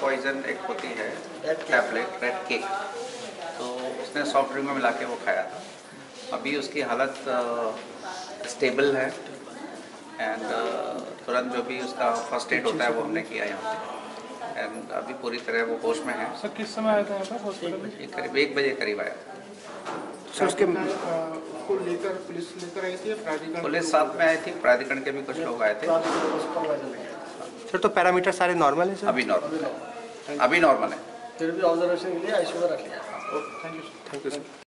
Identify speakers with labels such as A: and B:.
A: Poison एक होती है टैबलेट रेड केक तो उसने सॉफ्ट ड्रिंक में मिला के वो खाया था। अभी उसकी हालत स्टेबल है एंड तुरंत जो भी उसका फ़र्स्ट एड होता है वो हमने किया यहाँ पे। एंड अभी पूरी तरह वो होश में है।
B: सर किस समय आया था यहाँ पर हॉस्पिटल
A: करीब एक बजे करीब आया
C: सर उसके
B: लेकर पुलिस लेकर आई थी प्राधिकरण
A: पुलिस साथ में आई थी प्राधिकरण के भी कुछ लोग आए थे।
C: सर तो पैरामीटर सारे नॉर्मल है सर
A: अभी नॉर्मल है अभी नॉर्मल है
D: फिर भी ऑब्जर्वेशन के लिए आईसीयू में रख लिया
B: thank you
C: thank you sir